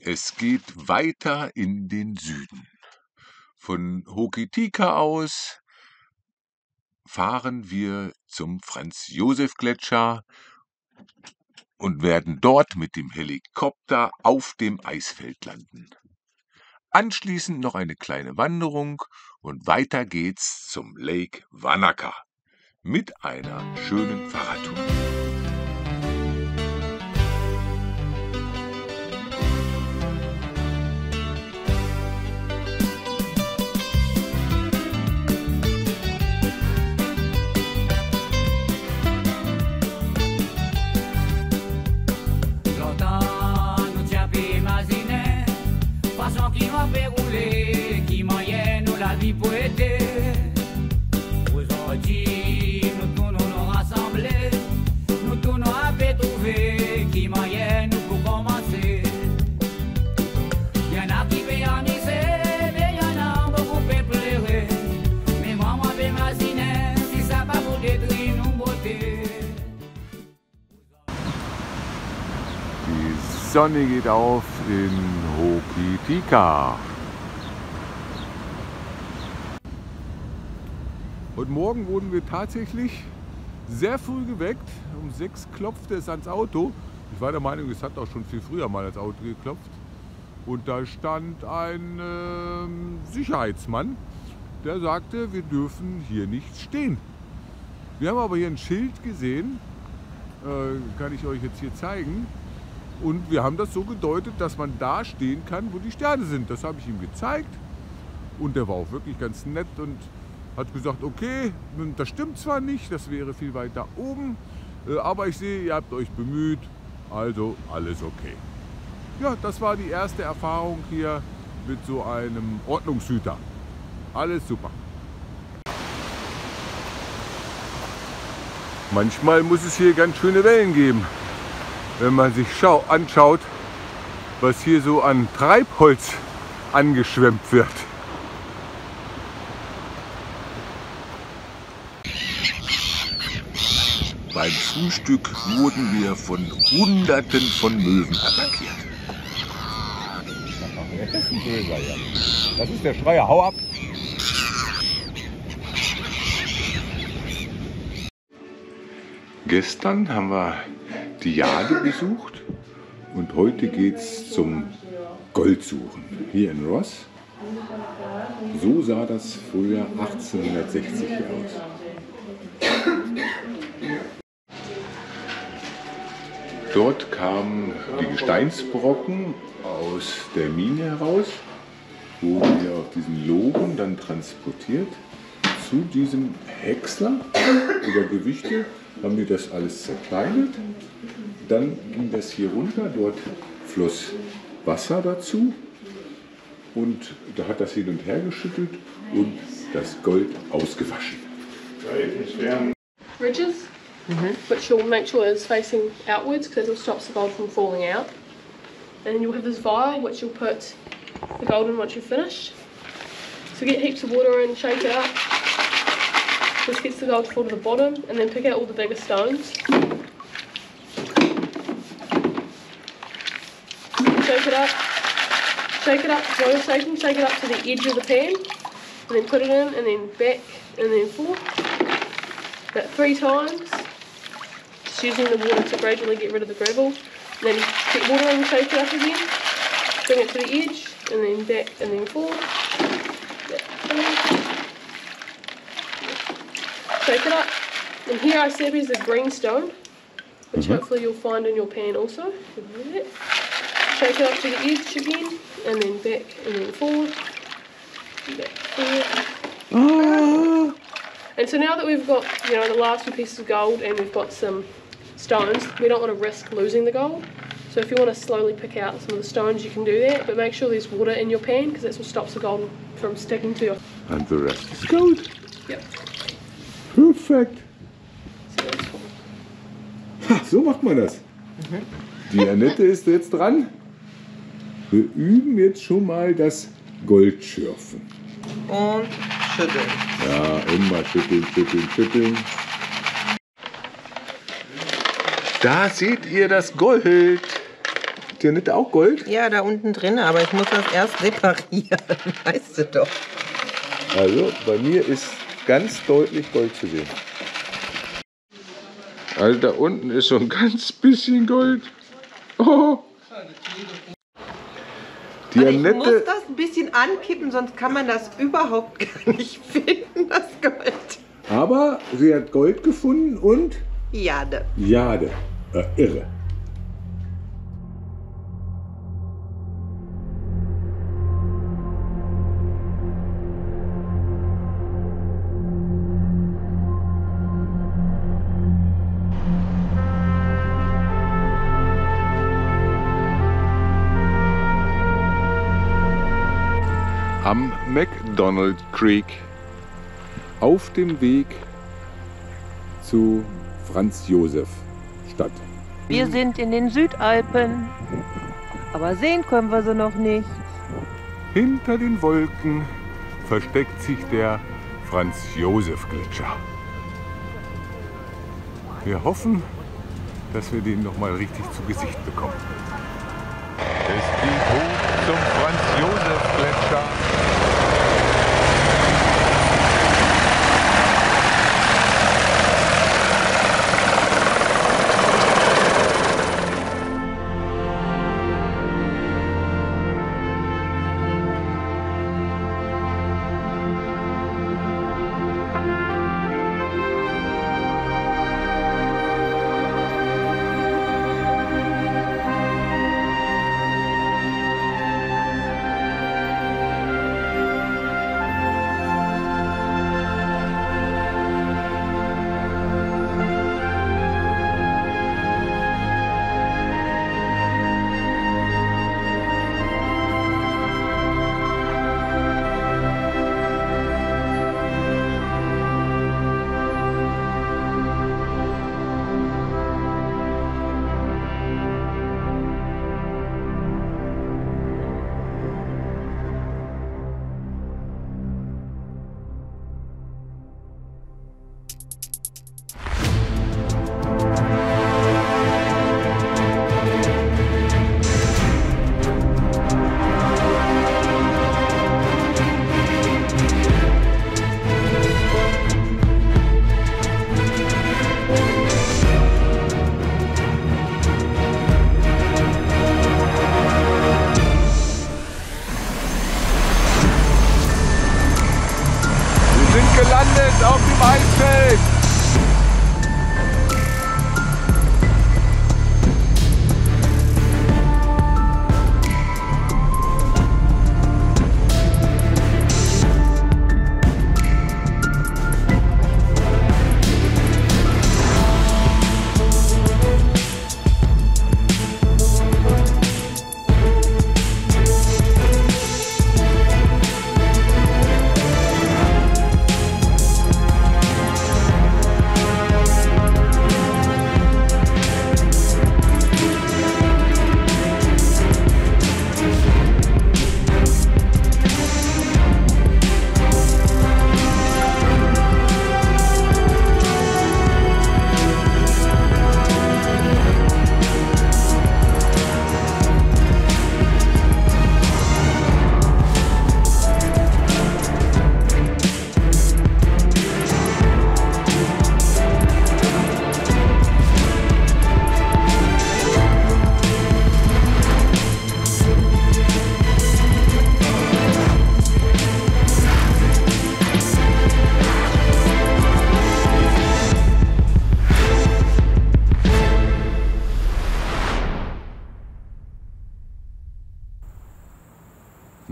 Es geht weiter in den Süden. Von Hokitika aus fahren wir zum Franz-Josef-Gletscher und werden dort mit dem Helikopter auf dem Eisfeld landen. Anschließend noch eine kleine Wanderung und weiter geht's zum Lake Wanaka mit einer schönen Fahrradtour. Sonne geht auf in Hokitika. Heute Morgen wurden wir tatsächlich sehr früh geweckt. Um sechs klopfte es ans Auto. Ich war der Meinung, es hat auch schon viel früher mal ans Auto geklopft. Und da stand ein äh, Sicherheitsmann, der sagte, wir dürfen hier nicht stehen. Wir haben aber hier ein Schild gesehen, äh, kann ich euch jetzt hier zeigen. Und wir haben das so gedeutet, dass man da stehen kann, wo die Sterne sind. Das habe ich ihm gezeigt. Und der war auch wirklich ganz nett und hat gesagt, okay, das stimmt zwar nicht, das wäre viel weiter oben, äh, aber ich sehe, ihr habt euch bemüht, also alles okay. Ja, das war die erste Erfahrung hier mit so einem Ordnungshüter. Alles super. Manchmal muss es hier ganz schöne Wellen geben, wenn man sich anschaut, was hier so an Treibholz angeschwemmt wird. Beim Frühstück wurden wir von Hunderten von Möwen attackiert. Das ist ein Böser, ja. Das ist der Schreier. Hau ab! Gestern haben wir Jade besucht und heute geht's zum Goldsuchen hier in Ross. So sah das früher 1860 aus. Dort kamen die Gesteinsbrocken aus der Mine heraus, wurden hier auf diesen Logen dann transportiert zu diesem Häcksler über Gewichte haben die das alles zerkleinert. Dann ging das hier runter, dort floss Wasser dazu und da hat das hin und her geschüttelt und das Gold ausgewaschen. Ridges, which you'll make sure is facing outwards because it stops the gold from falling out. And then you'll have this vial which you'll put the gold in once you've finished. So get heaps of water and shake it up. This gets the gold to fall to the bottom and then pick out all the bigger stones. Shake it up. Shake it up while you're shaking, shake it up to the edge of the pan and then put it in and then back and then forth. About three times. Just using the water to gradually get rid of the gravel. And then get water and shake it up again. Bring it to the edge and then back and then forward. Shake it up. And here I said is a green stone, which mm-hmm. hopefully you'll find in your pan also. Shake it up to the edge again, and then back and then forward. Back, forward. Ah. And so now that we've got, you know, the last few pieces of gold and we've got some stones, we don't want to risk losing the gold. So if you want to slowly pick out some of the stones, you can do that, but make sure there's water in your pan because that's what stops the gold from sticking to your. And the rest is gold. Yep. Perfekt. So. Ha, macht man das. Die Annette ist jetzt dran. Wir üben jetzt schon mal das Goldschürfen. Und schütteln. Ja, immer schütteln, schütteln, schütteln. Da seht ihr das Gold. Die Annette auch Gold? Ja, da unten drin, aber ich muss das erst separieren. Weißt du doch. Also, bei mir ist ganz deutlich Gold zu sehen. Also da unten ist so ein ganz bisschen Gold. Oh. Die Also ich muss das ein bisschen ankippen, sonst kann man das überhaupt gar nicht finden, das Gold. aber sie hat Gold gefunden und Jade. Jade. Äh, irre. McDonald Creek auf dem Weg zu Franz Josef Stadt. Wir sind in den Südalpen, aber sehen können wir sie noch nicht. Hinter den Wolken versteckt sich der Franz Josef Gletscher. Wir hoffen, dass wir den noch mal richtig zu Gesicht bekommen. Es geht hoch zum Franz Josef Gletscher.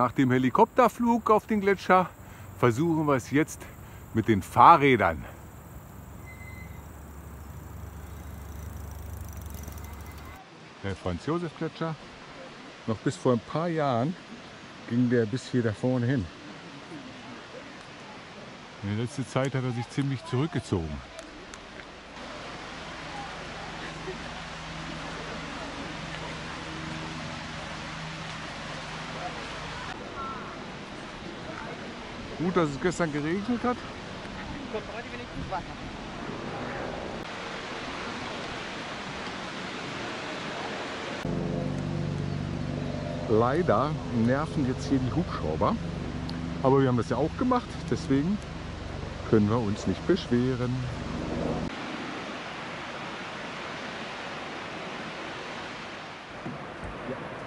Nach dem Helikopterflug auf den Gletscher versuchen wir es jetzt mit den Fahrrädern. Der Franz-Josef-Gletscher, noch bis vor ein paar Jahren ging der bis hier da vorne hin. In der letzten Zeit hat er sich ziemlich zurückgezogen. Gut, dass es gestern geregnet hat. leider nerven jetzt hier die Hubschrauber. Aber wir haben das ja auch gemacht, deswegen können wir uns nicht beschweren.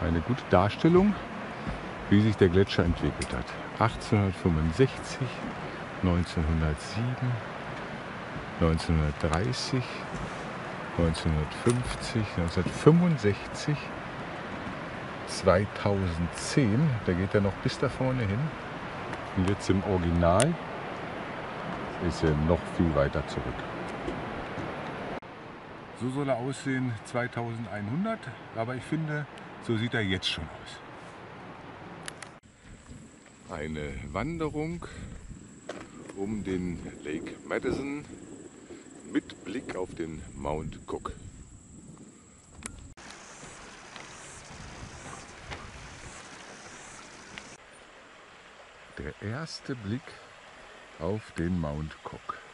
Eine gute Darstellung, wie sich der Gletscher entwickelt hat. 1865, 1907, 1930, 1950, 1965, 2010, da geht er noch bis da vorne hin. Und jetzt im Original ist er noch viel weiter zurück. So soll er aussehen 2100, aber ich finde, so sieht er jetzt schon aus. Eine Wanderung um den Lake Madison mit Blick auf den Mount Cook. Der erste Blick auf den Mount Cook.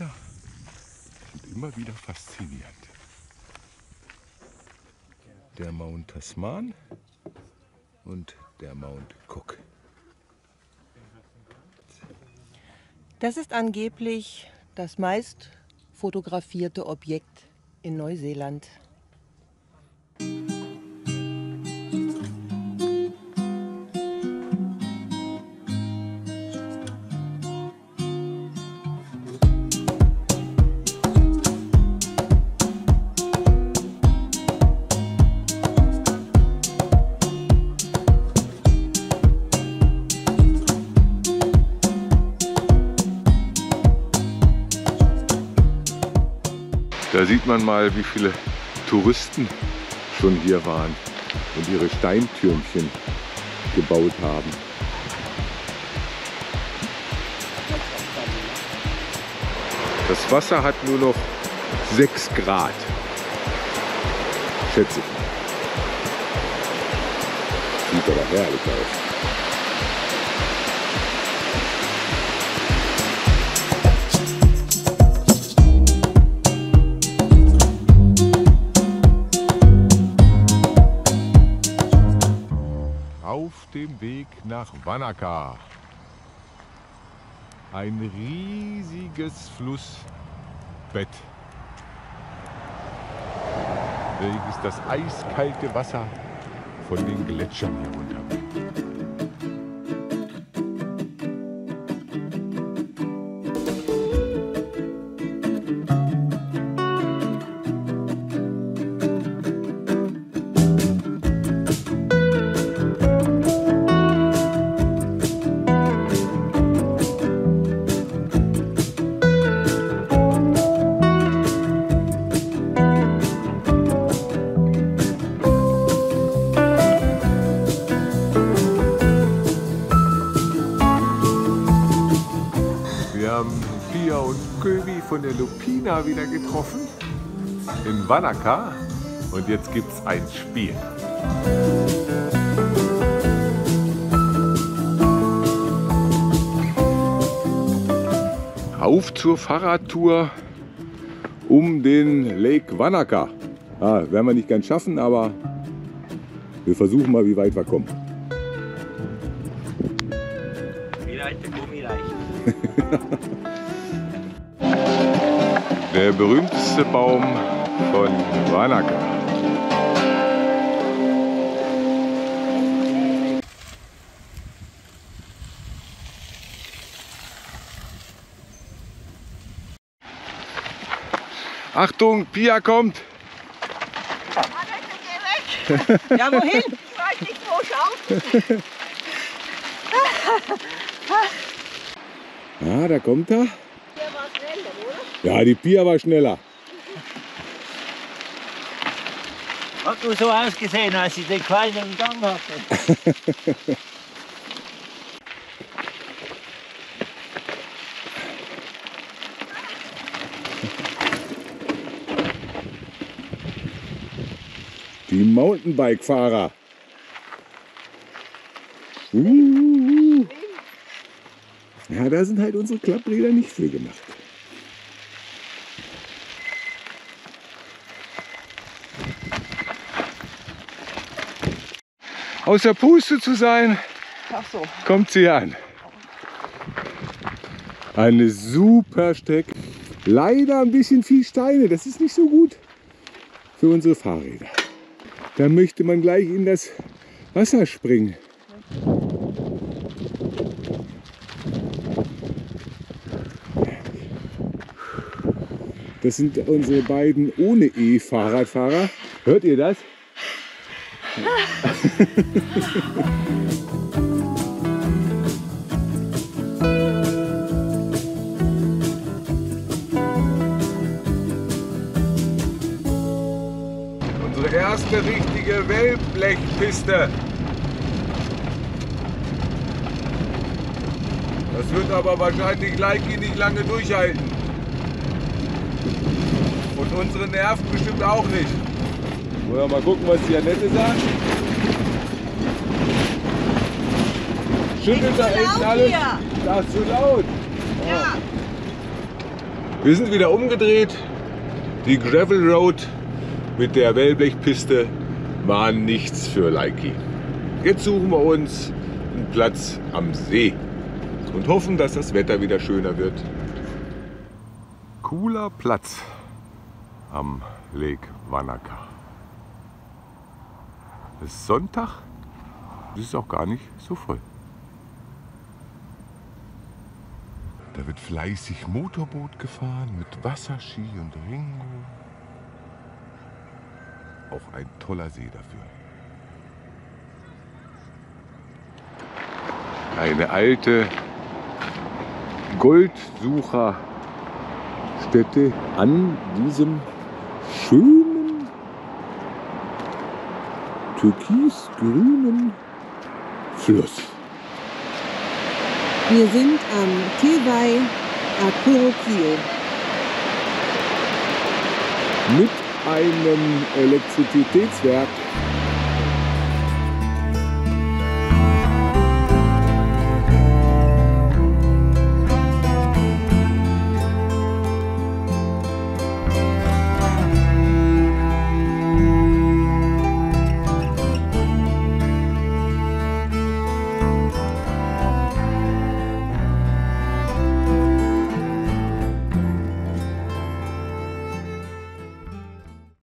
Wälder sind immer wieder faszinierend. Der Mount Tasman und der Mount Cook. Das ist angeblich das meist fotografierte Objekt in Neuseeland. Sieht man mal, wie viele Touristen schon hier waren und ihre Steintürmchen gebaut haben. Das Wasser hat nur noch 6 Grad. Schätze ich. Sieht aber herrlich aus. Weg nach Wanaka. Ein riesiges Flussbett, welches das eiskalte Wasser von den Gletschern herunterbringt. Von der Lupina wieder getroffen in Wanaka und jetzt gibt's ein Spiel. Auf zur Fahrradtour um den Lake Wanaka. Ah, werden wir nicht ganz schaffen, aber wir versuchen mal, wie weit wir kommen. Vielleicht der Gummi reicht. Der berühmteste Baum von Wanaka. Achtung, Pia kommt. Ja, wohin? Ah, da kommt er. Ja, die Pia war schneller. Hat nur so ausgesehen, als ich den kleinen Gang hatte. Die Mountainbike-Fahrer. Uh, ja, da sind halt unsere Klappräder nicht für gemacht. Außer Puste zu sein, so. kommt sie an. Eine super Strecke. Leider ein bisschen viel Steine, das ist nicht so gut für unsere Fahrräder. Da möchte man gleich in das Wasser springen. Das sind unsere beiden ohne E-Fahrradfahrer. Hört ihr das? Unsere erste richtige Wellblechpiste. Das wird aber wahrscheinlich Leiki nicht lange durchhalten. Und unsere Nerven bestimmt auch nicht. Wollen wir mal gucken, was die Annette sagt? Schüttelt da echt alles? Das ist zu laut. Ja. Wir sind wieder umgedreht. Die Gravel Road mit der Wellblechpiste war nichts für Leiki. Jetzt suchen wir uns einen Platz am See und hoffen, dass das Wetter wieder schöner wird. Cooler Platz am Lake Wanaka. Es ist Sonntag, es ist auch gar nicht so voll. Da wird fleißig Motorboot gefahren mit Wasserski und Ringo. Auch ein toller See dafür. Eine alte Goldsucherstätte an diesem schönen türkisgrünen Fluss. Wir sind am Tewai Akurokio. Mit einem Elektrizitätswerk